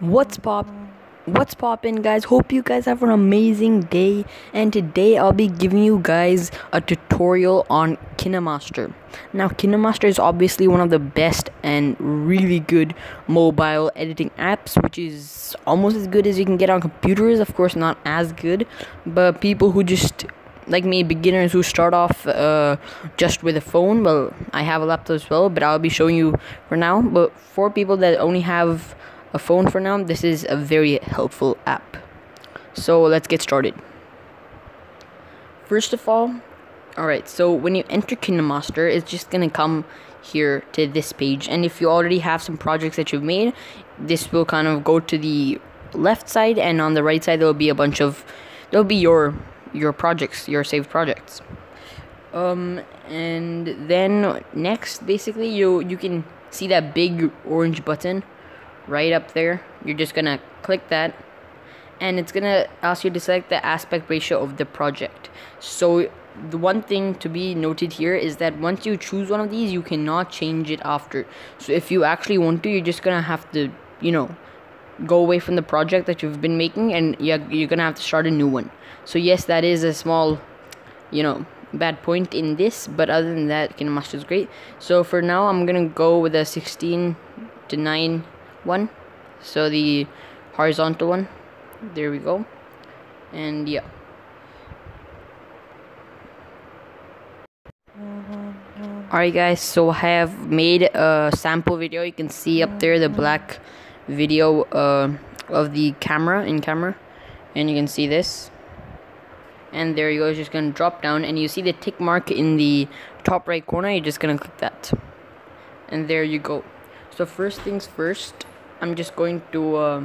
What's pop? What's poppin', guys? Hope you guys have an amazing day. And today I'll be giving you guys a tutorial on KineMaster. Now, KineMaster is obviously one of the best and really good mobile editing apps, which is almost as good as you can get on computers. Of course, not as good, but people who just like me beginners who start off uh, just with a phone well i have a laptop as well but i'll be showing you for now but for people that only have a phone for now. This is a very helpful app. So let's get started. First of all all right so when you enter KineMaster, it's just gonna come here to this page. And if you already have some projects that you've made this will kind of go to the left side and on the right side there will be a bunch of there'll be your your projects, your saved projects. Um, and then next, basically, you you can see that big orange button right up there. You're just gonna click that, and it's gonna ask you to select the aspect ratio of the project. So the one thing to be noted here is that once you choose one of these, you cannot change it after. So if you actually want to, you're just gonna have to, you know, go away from the project that you've been making and you're, you're gonna have to start a new one so yes that is a small you know bad point in this but other than that KineMaster is great so for now I'm gonna go with a 16 to 9 one. So the horizontal one there we go. And yeah. Alright guys, so I have made a sample video. You can see up there the black video uh, of the camera in camera. And you can see this. And there you go it's just gonna drop down. And you see the tick mark in the top right corner? You're just gonna click that. And there you go. So first things first I'm just going to uh,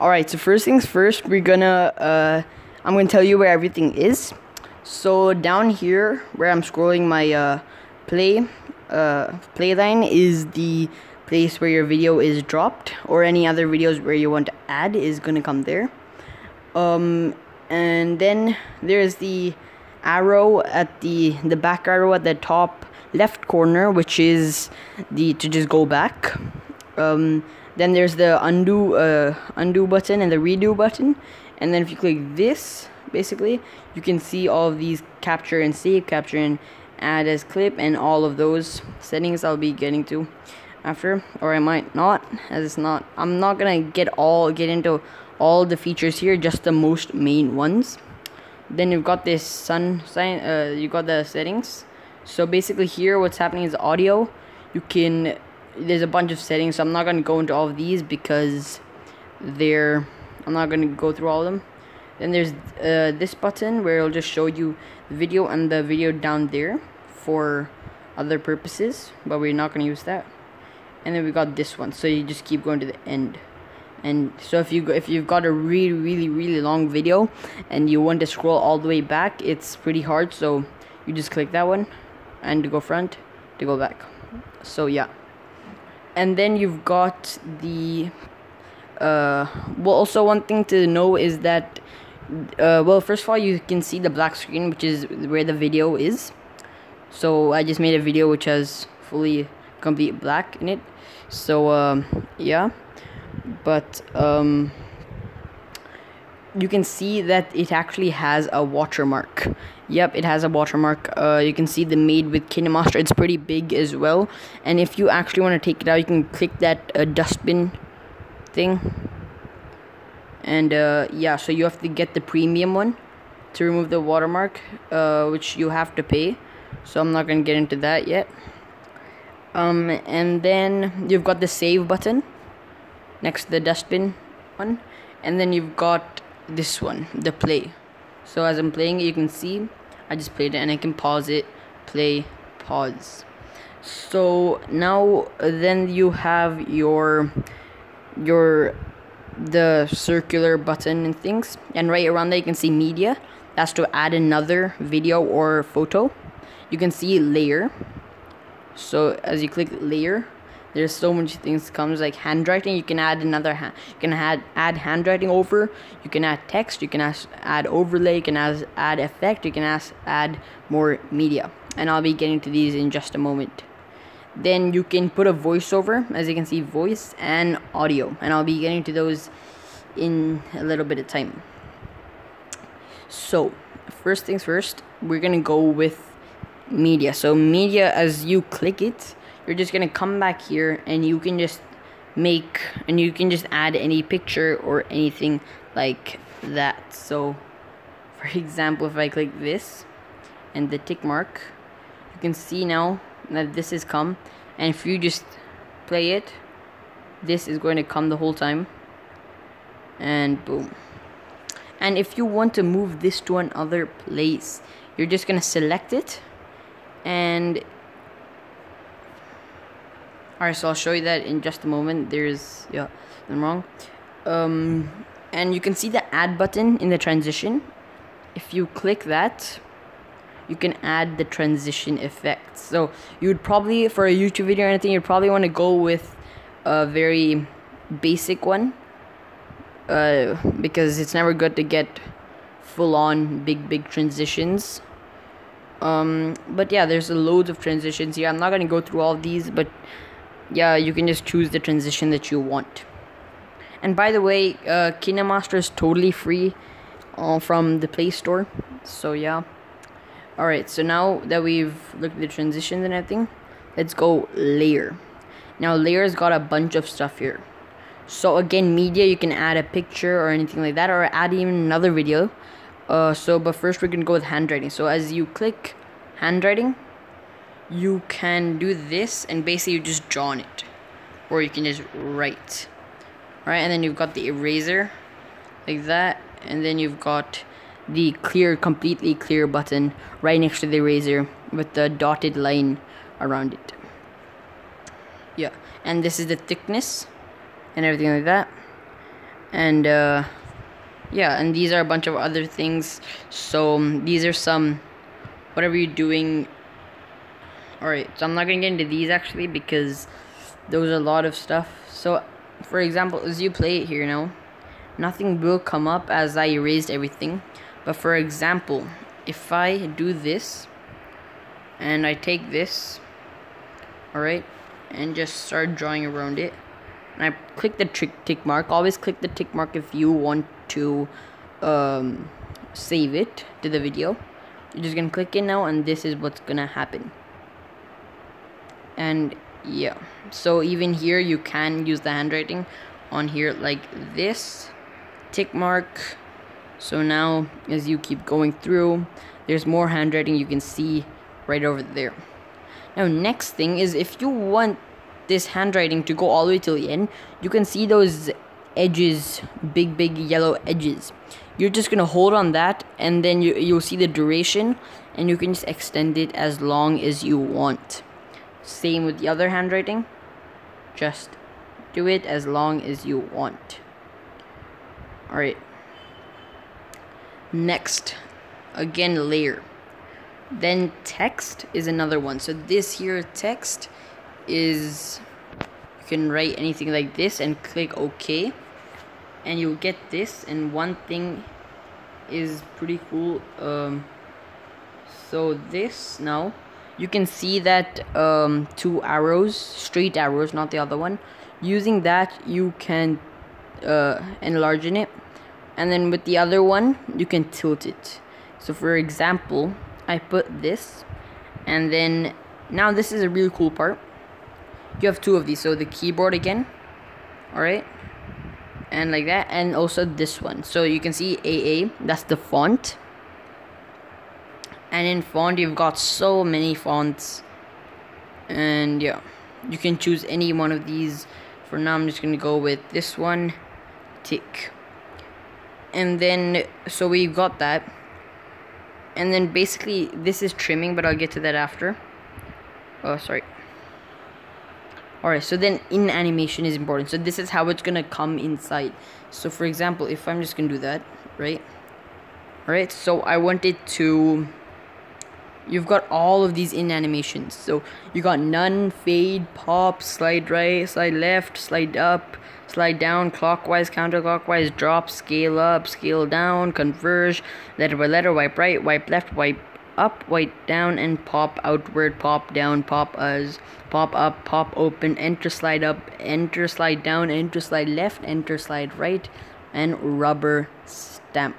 alright so first things first we're gonna uh, I'm gonna tell you where everything is. So down here where I'm scrolling my uh, play uh, playline is the place where your video is dropped or any other videos where you want to add is to come there. Um, and then there's the arrow at the the back arrow at the top left corner which is the to just go back. Um, then there's the undo uh, undo button and the redo button. And then if you click this basically you can see all of these capture and save capture and add as clip and all of those settings I'll be getting to after or I might not as it's not I'm not gonna get all get into all the features here just the most main ones. Then you've got this sun sign uh, you got the settings so basically here what's happening is audio. You can there's a bunch of settings. So I'm not gonna go into all of these because they're I'm not gonna go through all of them. Then there's uh, this button where it'll just show you the video and the video down there for other purposes but we're not going to use that. And then we got this one. So you just keep going to the end. And so if you if you've got a really really really long video and you want to scroll all the way back it's pretty hard. So you just click that one and to go front to go back. So yeah. And then you've got the uh well also one thing to know is that uh, well first of all you can see the black screen which is where the video is. So I just made a video which has fully complete black in it. So um, yeah. But um, you can see that it actually has a watermark. Yep it has a watermark. Uh, you can see the made with KineMaster. It's pretty big as well. And if you actually want to take it out you can click that uh, dustbin thing. And uh, yeah so you have to get the premium one to remove the watermark uh, which you have to pay. So I'm not gonna get into that yet. Um, and then you've got the save button next to the dustbin one. And then you've got this one the play. So as I'm playing it you can see I just played it and I can pause it play pause. So now then you have your your the circular button and things. And right around there you can see media. That's to add another video or photo. You can see layer. So as you click layer there's so many things comes like handwriting you can add another hand you can add add handwriting over. You can add text you can add, add overlay you can add, add effect you can add, add more media. And I'll be getting to these in just a moment. Then you can put a voiceover as you can see voice and audio. And I'll be getting to those in a little bit of time. So first things first we're gonna go with media. So media as you click it you're just gonna come back here and you can just make and you can just add any picture or anything like that. So for example if I click this and the tick mark you can see now that this has come. And if you just play it this is going to come the whole time. And boom. And if you want to move this to another place you're just gonna select it. And alright so I'll show you that in just a moment. There's yeah I'm wrong. Um and you can see the add button in the transition. If you click that you can add the transition effect. So you would probably for a YouTube video or anything you'd probably want to go with a very basic one uh, because it's never good to get full on big big transitions. Um, but yeah there's a loads of transitions here. I'm not gonna go through all these but yeah you can just choose the transition that you want. And by the way uh, KineMaster is totally free uh, from the Play Store. So yeah. Alright so now that we've looked at the transitions and everything let's go layer. Now layers got a bunch of stuff here. So again media you can add a picture or anything like that or add even another video. Uh, so but first we're gonna go with handwriting. So as you click handwriting you can do this and basically you just draw on it. Or you can just write. Right and then you've got the eraser like that. And then you've got the clear completely clear button right next to the eraser with the dotted line around it. Yeah and this is the thickness and everything like that. And uh, yeah and these are a bunch of other things. So these are some whatever you're doing alright so I'm not gonna get into these actually because those are a lot of stuff. So for example as you play it here now nothing will come up as I erased everything. But for example if I do this and I take this alright and just start drawing around it and I click the tick tick mark always click the tick mark if you want to um, save it to the video. You're just gonna click it now and this is what's gonna happen and yeah. So even here you can use the handwriting on here like this. Tick mark. So now as you keep going through there's more handwriting you can see right over there. Now next thing is if you want this handwriting to go all the way till the end you can see those edges big big yellow edges. You're just gonna hold on that and then you, you'll see the duration and you can just extend it as long as you want same with the other handwriting. Just do it as long as you want. Alright. Next. Again layer. Then text is another one. So this here text is you can write anything like this and click OK. And you'll get this. And one thing is pretty cool um, so this now you can see that um, two arrows straight arrows not the other one. Using that you can uh, enlarge it. And then with the other one you can tilt it. So for example I put this and then now this is a really cool part. You have two of these so the keyboard again all right and like that and also this one. So you can see AA that's the font and in font you've got so many fonts and yeah you can choose any one of these for now I'm just gonna go with this one tick and then so we've got that and then basically this is trimming but I'll get to that after oh sorry Alright, so then in animation is important. So this is how it's gonna come inside. So for example, if I'm just gonna do that, right? Alright, so I wanted to you've got all of these in animations. So you got none, fade, pop, slide right, slide left, slide up, slide down, clockwise, counterclockwise, drop, scale up, scale down, converge, letter by letter, wipe right, wipe left, wipe up, wipe down, and pop outward, pop down, pop as, pop up, pop open, enter slide up, enter slide down, enter slide left, enter slide right, and rubber stamp.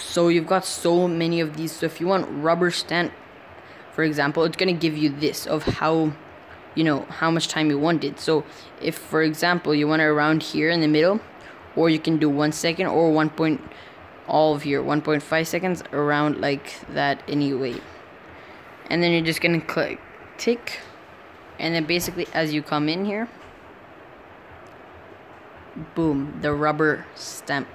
So you've got so many of these. So if you want rubber stamp, for example, it's gonna give you this of how, you know, how much time you wanted. So if, for example, you want it around here in the middle, or you can do one second or one point all of here 1.5 seconds around like that anyway and then you're just gonna click tick and then basically as you come in here boom the rubber stamp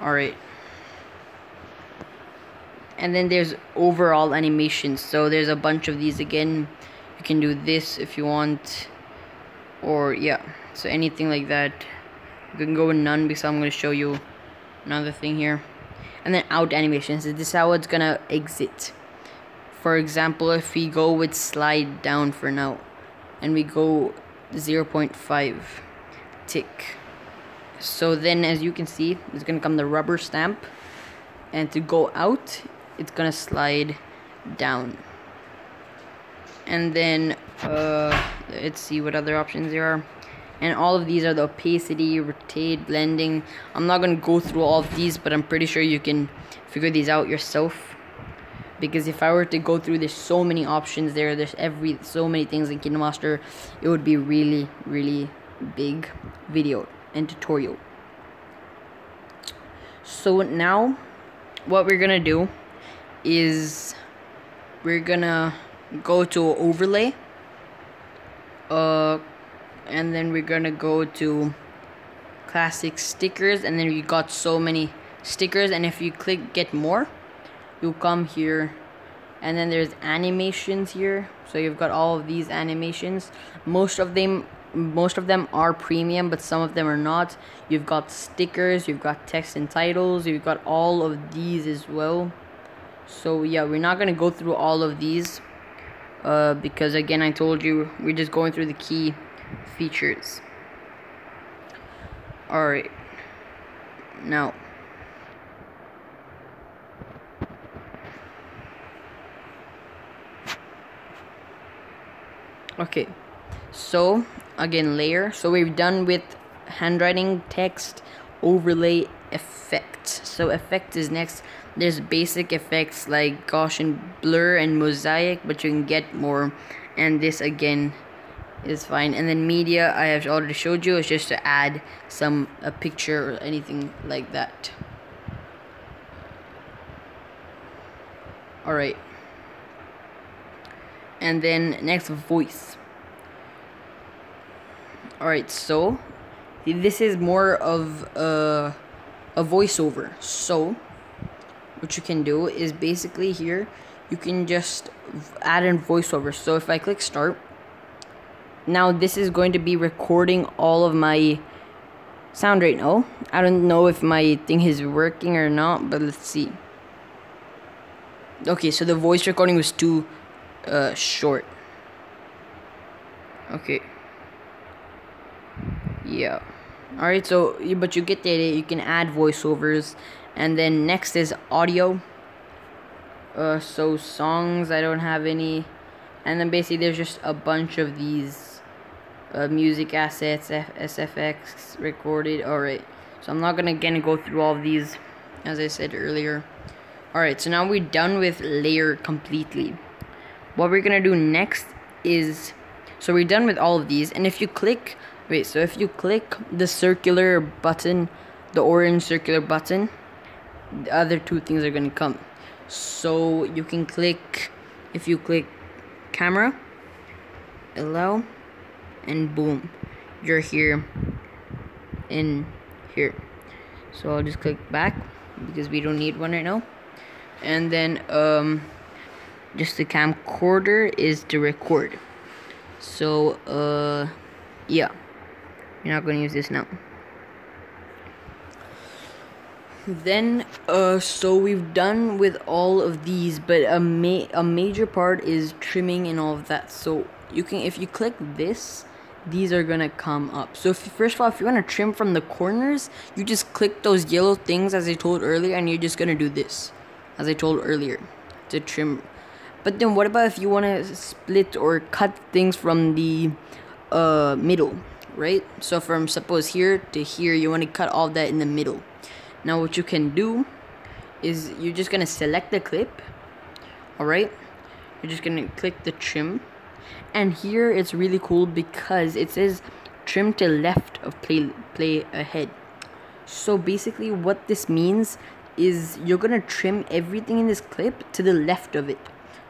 alright and then there's overall animations so there's a bunch of these again. You can do this if you want. Or yeah. So anything like that. You can go with none because I'm going to show you another thing here. And then out animations this is how it's gonna exit. For example if we go with slide down for now. And we go 0.5 tick. So then as you can see it's gonna come the rubber stamp. And to go out it's gonna slide down. And then uh, let's see what other options there are. And all of these are the opacity rotate blending. I'm not to go through all of these but i'm pretty sure you can figure these out yourself. Because if i were to go through there's so many options there. There's every so many things in KineMaster it would be really really big video and tutorial. So now what we're gonna do is we're gonna go to overlay uh and then we're gonna go to classic stickers and then you got so many stickers and if you click get more you'll come here. And then there's animations here. So you've got all of these animations. Most of them most of them are premium but some of them are not. You've got stickers you've got text and titles you've got all of these as well so yeah we're not gonna go through all of these uh, because again I told you we're just going through the key features. Alright. Now. Okay. So, again, layer. So we're done with handwriting, text, overlay, effect. So effect is next. There's basic effects like Gaussian blur and mosaic, but you can get more. And this again is fine. And then media I have already showed you. It's just to add some a picture or anything like that. Alright and then next voice. Alright so this is more of a, a voiceover so what you can do is basically here you can just add in voiceover so if I click start now this is going to be recording all of my sound right now. I don't know if my thing is working or not, but let's see. Okay, so the voice recording was too uh, short. Okay. Yeah. Alright, so, but you get the idea. You can add voiceovers. And then next is audio. Uh, so songs, I don't have any. And then basically there's just a bunch of these uh, music assets, F SFX recorded. Alright, so I'm not gonna again go through all these as I said earlier. Alright, so now we're done with layer completely. What we're gonna do next is, so we're done with all of these, and if you click, wait, so if you click the circular button, the orange circular button, the other two things are gonna come. So you can click, if you click camera, allow, and boom you're here in here. So I'll just click back because we don't need one right now. And then um just the camcorder is to record. So uh yeah you're not going to use this now then uh so we've done with all of these but a ma a major part is trimming and all of that so you can if you click this these are gonna come up. So if first of all, if you wanna trim from the corners, you just click those yellow things as I told earlier, and you're just gonna do this, as I told earlier, to trim. But then what about if you want to split or cut things from the uh, middle, right? So from suppose here to here, you want to cut all that in the middle. Now what you can do is you're just going to select the clip, alright? You're just going to click the trim. And here it's really cool because it says trim to left of play, play ahead. So basically what this means is you're gonna trim everything in this clip to the left of it.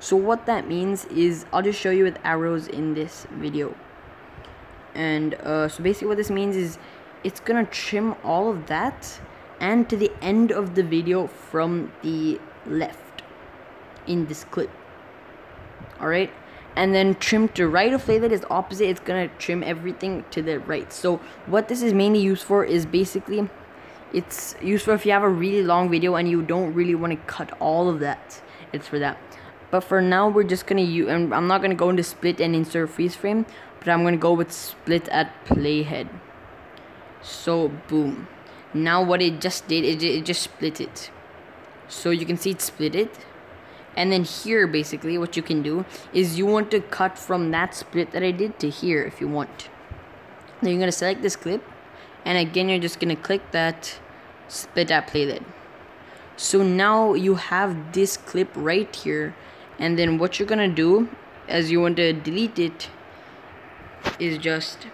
So what that means is I'll just show you with arrows in this video. And uh, so basically what this means is it's gonna trim all of that and to the end of the video from the left in this clip. Alright? And then trim to right of that is opposite, it's gonna trim everything to the right. So what this is mainly used for is basically it's useful if you have a really long video and you don't really want to cut all of that it's for that but for now we're just gonna use and I'm not gonna go into split and insert freeze frame but I'm gonna go with split at playhead. So boom. Now what it just did it, it just split it. So you can see it split it. And then here basically what you can do is you want to cut from that split that I did to here if you want. Then you're gonna select this clip and again you're just gonna click that split at playhead. So now you have this clip right here and then what you're gonna do as you want to delete it is just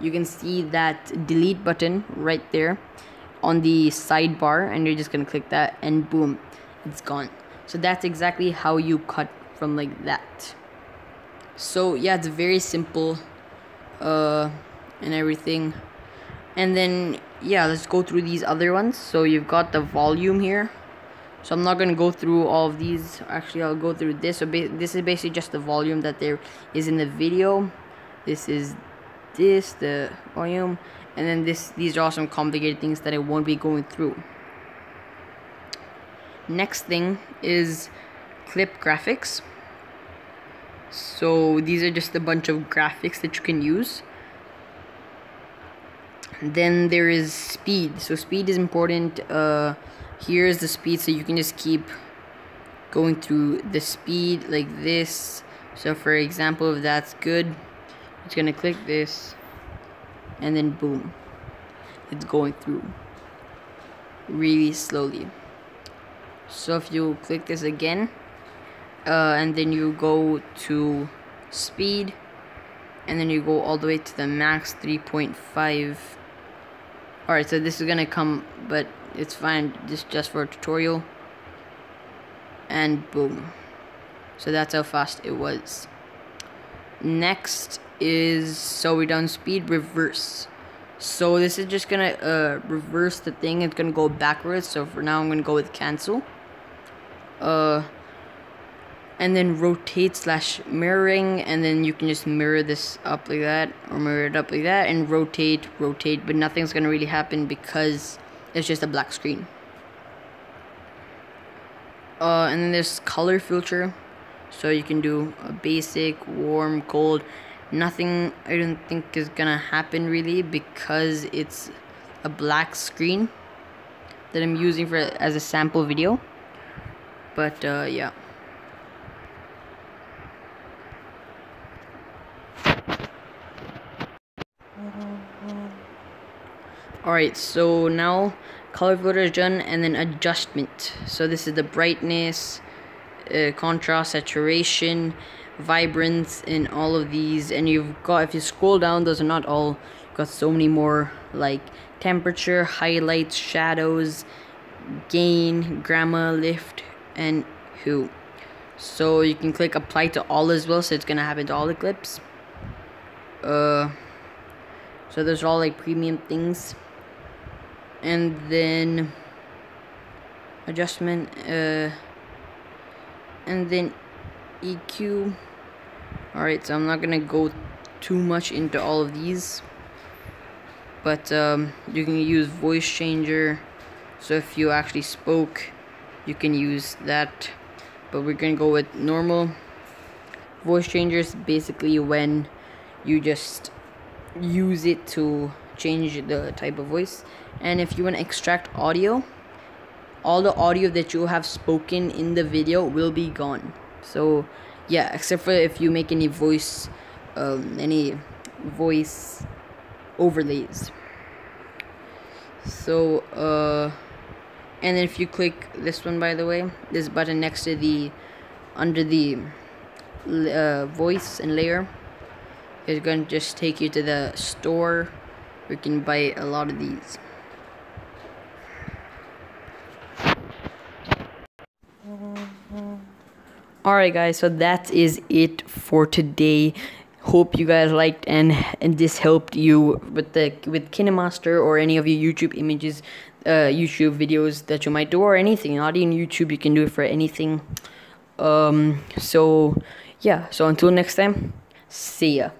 you can see that delete button right there on the sidebar and you're just gonna click that and boom it's gone. So that's exactly how you cut from like that. So yeah it's very simple uh and everything. And then yeah let's go through these other ones. So you've got the volume here so I'm not going to go through all of these. Actually I'll go through this. So this is basically just the volume that there is in the video. This is this the volume and then this these are some complicated things that I won't be going through. Next thing is clip graphics. So these are just a bunch of graphics that you can use. Then there is speed. So speed is important uh, here's the speed so you can just keep going through the speed like this. So for example if that's good it's gonna click this and then boom it's going through really slowly. So if you click this again uh, and then you go to speed and then you go all the way to the max 3.5 Alright, so this is gonna come, but it's fine, just, just for a tutorial. And boom. So that's how fast it was. Next is, so we're done speed reverse. So this is just gonna uh, reverse the thing, it's gonna go backwards, so for now I'm gonna go with cancel. Uh, and then rotate slash mirroring and then you can just mirror this up like that or mirror it up like that and rotate rotate but nothing's gonna really happen because it's just a black screen. Uh, and then there's color filter. So you can do a basic warm cold. Nothing I don't think is gonna happen really because it's a black screen that I'm using for as a sample video. But uh, yeah Alright, so now color filter is done and then adjustment. So this is the brightness, uh, contrast, saturation, vibrance and all of these. And you've got, if you scroll down, those are not all, you've got so many more like temperature, highlights, shadows, gain, gamma, lift, and hue. So you can click apply to all as well, so it's gonna happen to all the clips. Uh, so those are all like premium things and then adjustment uh, and then EQ alright so I'm not gonna go too much into all of these but um, you can use voice changer. So if you actually spoke you can use that but we're gonna go with normal. Voice changers basically when you just use it to change the type of voice. And if you want to extract audio all the audio that you have spoken in the video will be gone. So yeah except for if you make any voice um, any voice overlays. So uh and then if you click this one by the way this button next to the under the uh, voice and layer is going to just take you to the store you can buy a lot of these Alright guys, so that is it for today. Hope you guys liked and and this helped you with the with KineMaster or any of your YouTube images, uh, YouTube videos that you might do or anything. Not even YouTube, you can do it for anything. Um, so yeah, so until next time, see ya.